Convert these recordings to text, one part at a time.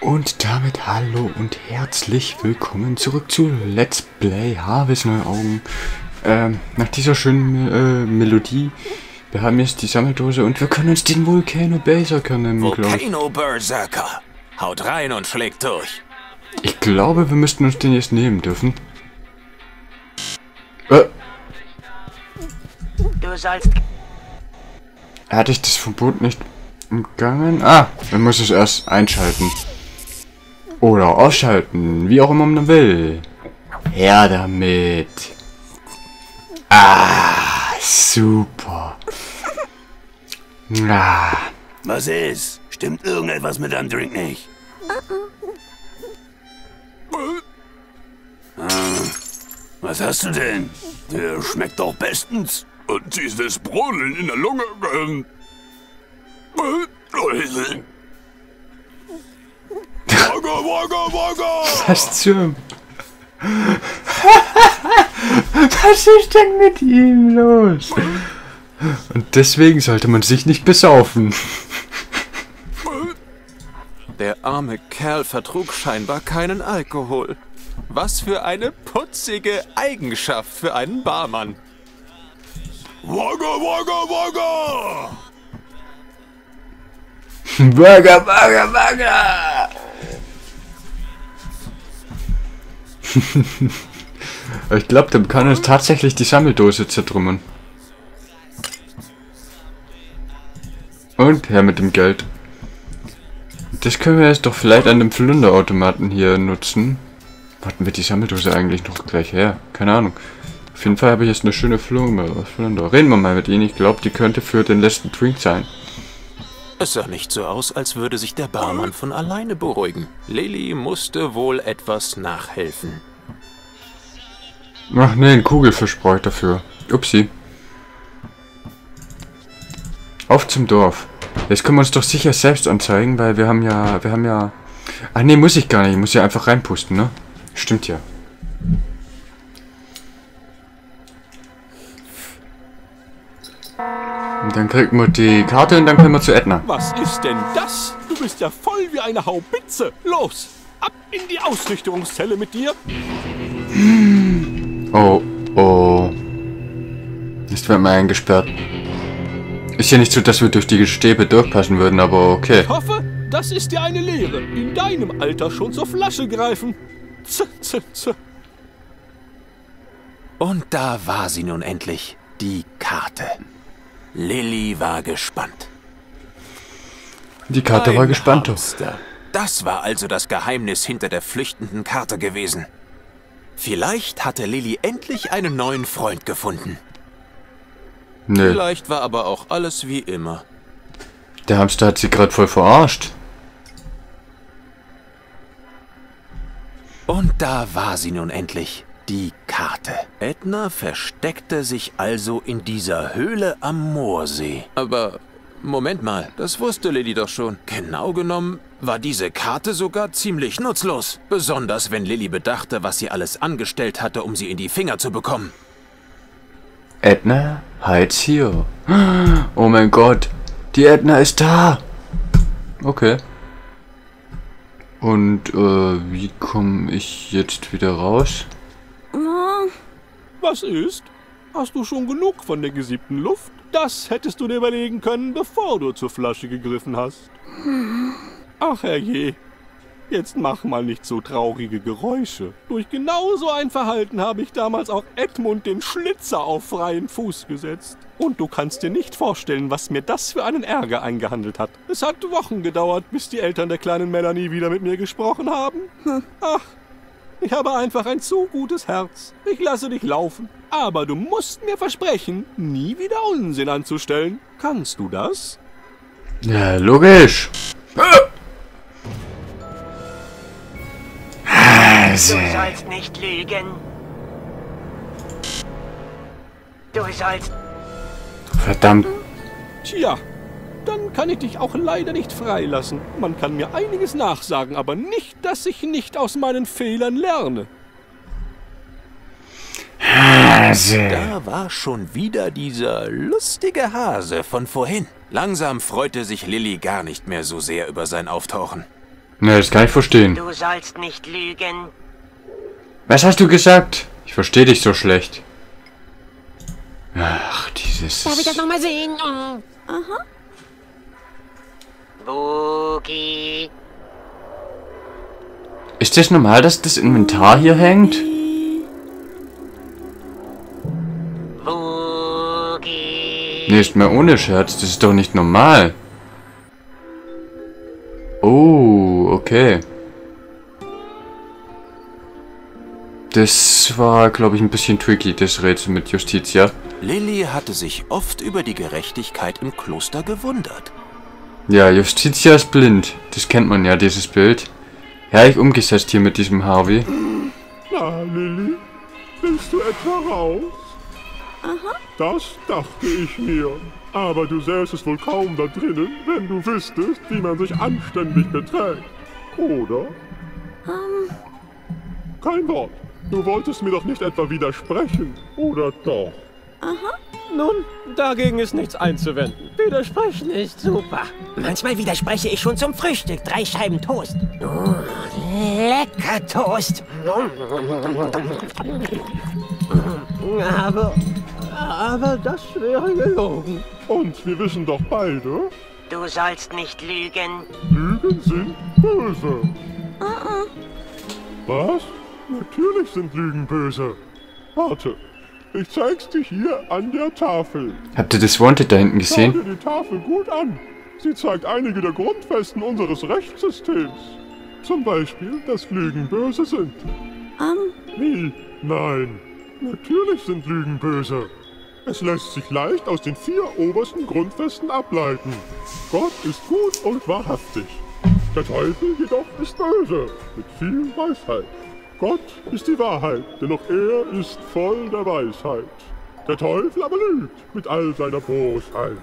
Und damit hallo und herzlich willkommen zurück zu Let's Play Harvest Neue Augen. Ähm, nach dieser schönen äh, Melodie, wir haben jetzt die Sammeldose und wir können uns den Volcano Berserker nehmen, glaube ich. Volcano Berserker. Haut rein und schlägt durch. Ich glaube, wir müssten uns den jetzt nehmen dürfen. Äh, Du sollst hatte ich das Verbot nicht umgangen? Ah, man muss es erst einschalten. Oder ausschalten, wie auch immer man will. Her damit. Ah, super. Ah, Was ist? Stimmt irgendetwas mit deinem Drink nicht? Ah, Was hast du denn? Der schmeckt doch bestens. Und dieses Brodeln in der Lunge. ähm, äh, Wagga, wagga, wagga! was zum... was ist denn mit ihm los? Und deswegen sollte man sich nicht besaufen. Der arme Kerl vertrug scheinbar keinen Alkohol. Was für eine putzige Eigenschaft für einen Barmann. Wagga, wagga, wagga! Burger, Burger, Burger! ich glaube, der kann uns tatsächlich die Sammeldose zertrümmern. Und her mit dem Geld. Das können wir jetzt doch vielleicht an dem Flunderautomaten hier nutzen. Warten wir die Sammeldose eigentlich noch gleich her? Keine Ahnung. Auf jeden Fall habe ich jetzt eine schöne Flunder. Flunder. Reden wir mal mit ihnen. Ich glaube, die könnte für den letzten Drink sein. Es sah nicht so aus, als würde sich der Barmann von alleine beruhigen. Lilly musste wohl etwas nachhelfen. Ach nee, ein Kugelfisch brauche ich dafür. Upsi. Auf zum Dorf. Jetzt können wir uns doch sicher selbst anzeigen, weil wir haben ja, wir haben ja... Ach nee, muss ich gar nicht. Ich muss ja einfach reinpusten, ne? Stimmt ja. Und dann kriegen wir die Karte und dann können wir zu Edna. Was ist denn das? Du bist ja voll wie eine Haubitze. Los, ab in die Ausnüchterungszelle mit dir. Oh, oh. Jetzt werden wir eingesperrt. Ist ja nicht so, dass wir durch die Stäbe durchpassen würden, aber okay. Ich hoffe, das ist dir eine Lehre. In deinem Alter schon zur Flasche greifen. Z, z, z. Und da war sie nun endlich, die Karte. Lilly war gespannt. Die Karte war Ein gespannt. Hamster. Das war also das Geheimnis hinter der flüchtenden Karte gewesen. Vielleicht hatte Lilly endlich einen neuen Freund gefunden. Nö, Vielleicht war aber auch alles wie immer. der Hamster hat sie gerade voll verarscht. Und da war sie nun endlich, die Karte. Edna versteckte sich also in dieser Höhle am Moorsee. Aber Moment mal, das wusste Lilly doch schon. Genau genommen war diese Karte sogar ziemlich nutzlos. Besonders wenn Lilly bedachte, was sie alles angestellt hatte, um sie in die Finger zu bekommen. Edna, hides here. Oh mein Gott, die Edna ist da. Okay. Und äh, wie komme ich jetzt wieder raus? Was ist? Hast du schon genug von der gesiebten Luft? Das hättest du dir überlegen können, bevor du zur Flasche gegriffen hast. Ach herrje. Jetzt mach mal nicht so traurige Geräusche. Durch genau so ein Verhalten habe ich damals auch Edmund den Schlitzer auf freien Fuß gesetzt. Und du kannst dir nicht vorstellen, was mir das für einen Ärger eingehandelt hat. Es hat Wochen gedauert, bis die Eltern der kleinen Melanie wieder mit mir gesprochen haben. Ach, ich habe einfach ein zu gutes Herz. Ich lasse dich laufen. Aber du musst mir versprechen, nie wieder Unsinn anzustellen. Kannst du das? Ja, logisch. Du sollst nicht lügen. Du sollst. Verdammt. Tja, dann kann ich dich auch leider nicht freilassen. Man kann mir einiges nachsagen, aber nicht, dass ich nicht aus meinen Fehlern lerne. Hase. Da war schon wieder dieser lustige Hase von vorhin. Langsam freute sich Lilly gar nicht mehr so sehr über sein Auftauchen. Ne, das kann ich verstehen. Du sollst nicht lügen. Was hast du gesagt? Ich verstehe dich so schlecht. Ach, dieses... Darf ich das nochmal sehen? Oh. Aha. Boogie. Ist das normal, dass das Inventar hier hängt? Boogie. Nee, ist mal ohne Scherz. Das ist doch nicht normal. Okay. Das war, glaube ich, ein bisschen tricky, das Rätsel mit Justitia. Lilly hatte sich oft über die Gerechtigkeit im Kloster gewundert. Ja, Justitia ist blind. Das kennt man ja, dieses Bild. Herrlich umgesetzt hier mit diesem Harvey. Na, Lilly, willst du etwa raus? Aha. Das dachte ich mir. Aber du säßest wohl kaum da drinnen, wenn du wüsstest, wie man sich anständig beträgt. Oder? Kein Wort. Du wolltest mir doch nicht etwa widersprechen, oder doch? Nun, dagegen ist nichts einzuwenden. Widersprechen ist super. Manchmal widerspreche ich schon zum Frühstück. Drei Scheiben Toast. Oh, lecker Toast. Aber, aber das wäre gelogen. Und wir wissen doch beide, Du sollst nicht lügen. Lügen sind böse. Was? Natürlich sind Lügen böse. Warte, ich zeig's dir hier an der Tafel. Habt ihr das Wanted da hinten Schau gesehen? dir die Tafel gut an. Sie zeigt einige der Grundfesten unseres Rechtssystems. Zum Beispiel, dass Lügen böse sind. Wie? Nein. Natürlich sind Lügen böse. Es lässt sich leicht aus den vier obersten Grundfesten ableiten. Gott ist gut und wahrhaftig. Der Teufel jedoch ist böse, mit viel Weisheit. Gott ist die Wahrheit, denn auch er ist voll der Weisheit. Der Teufel aber lügt mit all seiner Bosheit.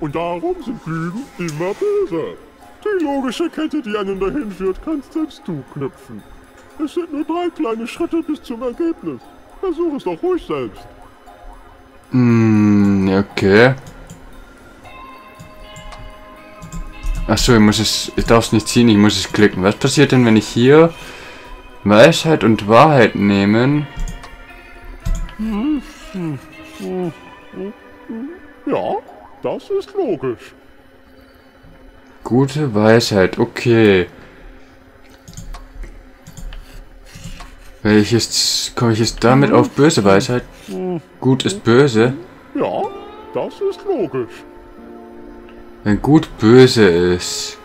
Und darum sind Lügen immer böse. Die logische Kette, die einen dahin führt, kannst selbst du knüpfen. Es sind nur drei kleine Schritte bis zum Ergebnis. Versuch es doch ruhig selbst. Hm, okay. Achso, ich muss es. Ich darf es nicht ziehen, ich muss es klicken. Was passiert denn, wenn ich hier Weisheit und Wahrheit nehmen? Ja, das ist logisch. Gute Weisheit, okay. Welches komme ich jetzt damit auf böse Weisheit? Gut ist böse. Ja, das ist logisch. Wenn gut böse ist.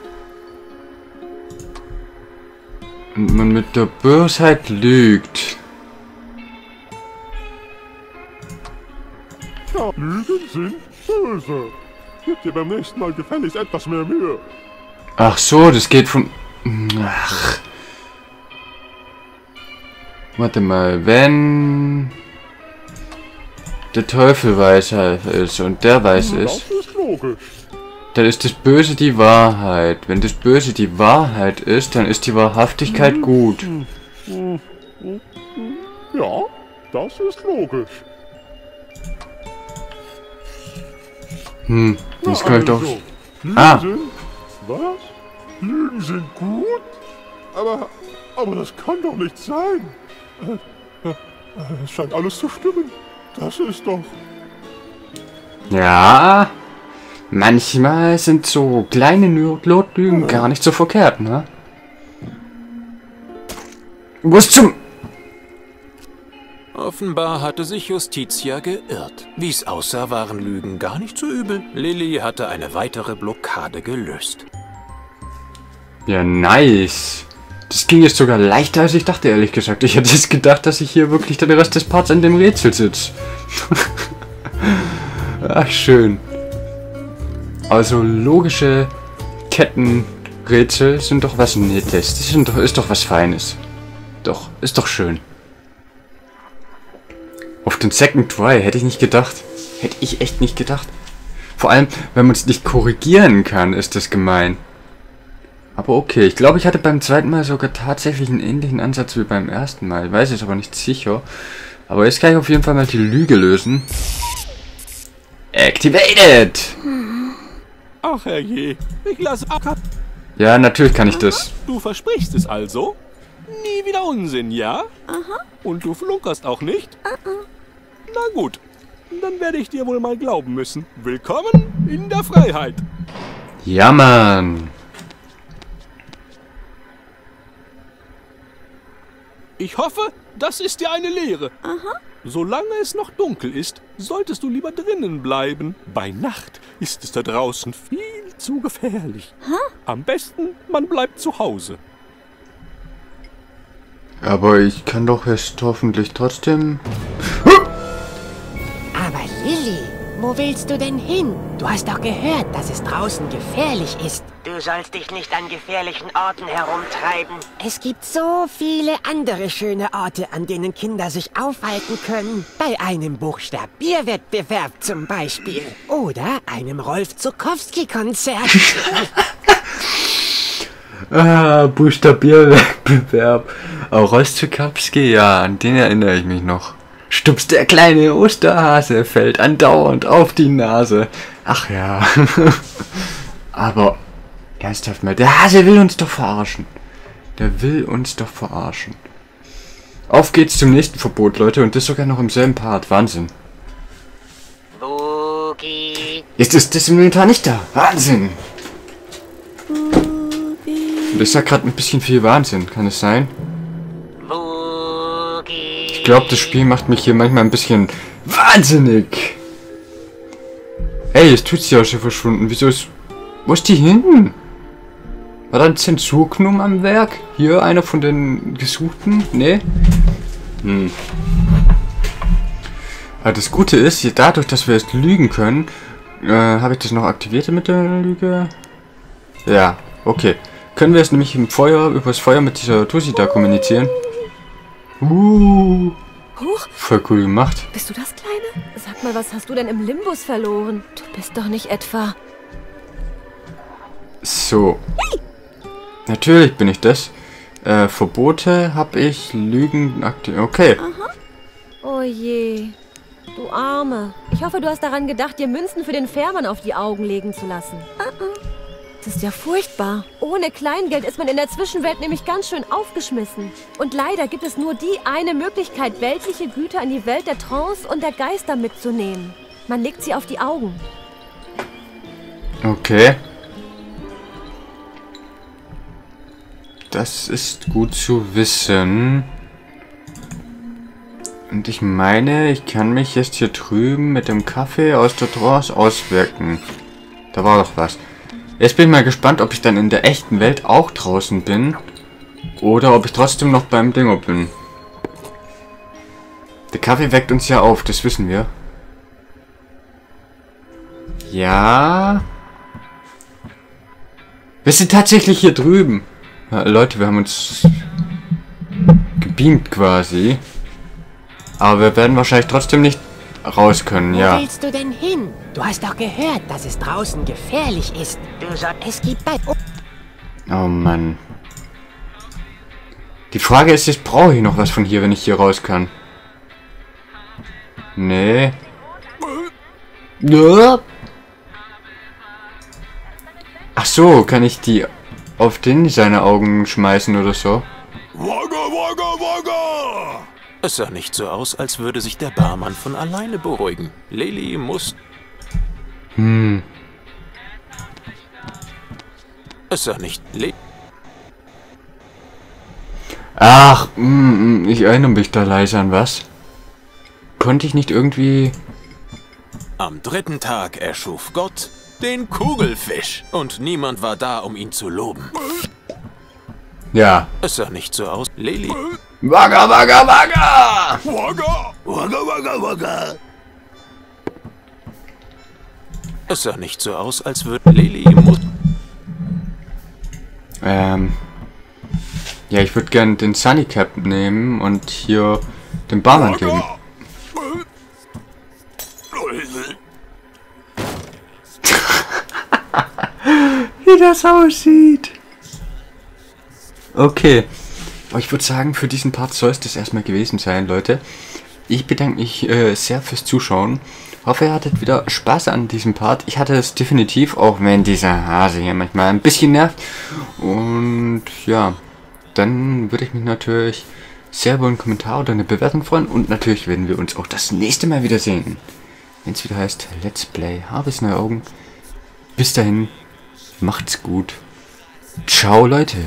Und man mit der Bösheit lügt. Ja, Lügen sind böse. Gib dir beim nächsten Mal gefälligst etwas mehr Mühe. Ach so, das geht von... Ach. Warte mal, wenn... Der Teufel weiß ist und der weiß ist, Das ist logisch. Dann ist das Böse die Wahrheit. Wenn das Böse die Wahrheit ist, dann ist die Wahrhaftigkeit gut. Ja, das ist logisch. Hm, jetzt kann ich doch... Also, Ah. sind... Was? Lügen sind gut? Aber... Aber das kann doch nicht sein. Äh, äh, äh, Es scheint alles zu stimmen. Das ist doch... Ja, manchmal sind so kleine Notlügen gar nicht so verkehrt, ne? Was zum... Offenbar hatte sich Justitia geirrt. Wie es aussah, waren Lügen gar nicht so übel. Lilly hatte eine weitere Blockade gelöst. Ja, nice. Das ging jetzt sogar leichter, als ich dachte, ehrlich gesagt. Ich hätte jetzt gedacht, dass ich hier wirklich den Rest des Parts an dem Rätsel sitze. Ach, schön. Also, logische Kettenrätsel sind doch was Nettes. Das sind doch, ist doch was Feines. Doch, ist doch schön. Auf den Second Try hätte ich nicht gedacht. Hätte ich echt nicht gedacht. Vor allem, wenn man es nicht korrigieren kann, ist das gemein. Aber okay, ich glaube, ich hatte beim zweiten Mal sogar tatsächlich einen ähnlichen Ansatz wie beim ersten Mal. Ich weiß es aber nicht sicher. Aber jetzt kann ich auf jeden Fall mal die Lüge lösen. Activated! Ach herrje, ich lasse ab. Ja, natürlich kann ich das. Du versprichst es also? Nie wieder Unsinn, ja? Aha. Und du flunkerst auch nicht? Na gut, dann werde ich dir wohl mal glauben müssen. Willkommen in der Freiheit. Ja, Mann. Ich hoffe, das ist dir eine Lehre. Aha. Solange es noch dunkel ist, solltest du lieber drinnen bleiben. Bei Nacht ist es da draußen viel zu gefährlich. Am besten, man bleibt zu Hause. Aber ich kann doch jetzt hoffentlich trotzdem... Aber Lilly, wo willst du denn hin? Du hast doch gehört, dass es draußen gefährlich ist. Du sollst dich nicht an gefährlichen Orten herumtreiben. Es gibt so viele andere schöne Orte, an denen Kinder sich aufhalten können. Bei einem Buchstabierwettbewerb zum Beispiel. Oder einem Rolf Zukowski-Konzert. Ah, Buchstabierwettbewerb. Auch Rostzukowski, ja, an den erinnere ich mich noch. Stups der kleine Osterhase fällt andauernd auf die Nase. Ach ja. Aber ernsthaft mal, der Hase will uns doch verarschen. Der will uns doch verarschen. Auf geht's zum nächsten Verbot, Leute, und das sogar noch im selben Part. Wahnsinn. Boogie. Jetzt ist das Inventar nicht da. Wahnsinn. Und ich sag gerade ein bisschen viel Wahnsinn, kann es sein? Glaube, das Spiel macht mich hier manchmal ein bisschen wahnsinnig. Ey, jetzt tut sie ja schon verschwunden. Wieso ist... Wo ist die hin? War da ein Zensurknum am Werk? Hier einer von den Gesuchten? Nee? Hm. Aber das Gute ist, dadurch, dass wir jetzt lügen können, äh, habe ich das noch aktiviert mit der Lüge? Ja, okay. Können wir jetzt nämlich im Feuer, übers Feuer mit dieser Tussi da kommunizieren? Uh, Huch, voll cool gemacht. bist du das Kleine? Sag mal, was hast du denn im Limbus verloren? Du bist doch nicht etwa... So. Natürlich bin ich das. Äh, Verbote habe ich, Lügen aktiviert. Okay. Oh je, du Arme. Ich hoffe, du hast daran gedacht, dir Münzen für den Fährmann auf die Augen legen zu lassen. Das ist ja furchtbar. Ohne Kleingeld ist man in der Zwischenwelt nämlich ganz schön aufgeschmissen. Und leider gibt es nur die eine Möglichkeit, weltliche Güter in die Welt der Trance und der Geister mitzunehmen. Man legt sie auf die Augen. Okay. Das ist gut zu wissen. Und ich meine, ich kann mich jetzt hier drüben mit dem Kaffee aus der Trance auswirken. Da war doch was. Jetzt bin ich mal gespannt, ob ich dann in der echten Welt auch draußen bin. Oder ob ich trotzdem noch beim Dinger bin. Der Kaffee weckt uns ja auf, das wissen wir. Ja. Wir sind tatsächlich hier drüben. Ja, Leute, wir haben uns gebeamt quasi. Aber wir werden wahrscheinlich trotzdem nicht raus können, Wo ja. willst du denn hin? Du hast doch gehört, dass es draußen gefährlich ist. Du soll, es gibt bei Oh Mann. Die Frage ist jetzt, brauche ich noch was von hier, wenn ich hier raus kann? Nee. Ja. Ach so, kann ich die auf den seine Augen schmeißen oder so? Wagga, wagga, wagga! Es sah nicht so aus, als würde sich der Barmann von alleine beruhigen. Lily muss... Hm. Es sah nicht... Le Ach, mm, mm, ich erinnere mich da leise an was. Konnte ich nicht irgendwie... Am dritten Tag erschuf Gott den Kugelfisch. Und niemand war da, um ihn zu loben. Ja. Es sah nicht so aus. Lily... Wagga, wagga, wagga! Wagga! Wagga, wagga, wagga! Es sah nicht so aus, als würde Lily muss... Ähm. Ja, ich würde gern den Sunny Cap nehmen und hier den Barmann geben. wie das aussieht. Okay. Aber ich würde sagen, für diesen Part soll es das erstmal gewesen sein, Leute. Ich bedanke mich äh, sehr fürs Zuschauen. Hoffe, ihr hattet wieder Spaß an diesem Part. Ich hatte es definitiv, auch wenn dieser Hase hier manchmal ein bisschen nervt. Und ja, dann würde ich mich natürlich sehr über einen Kommentar oder eine Bewertung freuen. Und natürlich werden wir uns auch das nächste Mal wiedersehen. Wenn es wieder heißt Let's Play Harvest Neue Augen. Bis dahin, macht's gut. Ciao, Leute.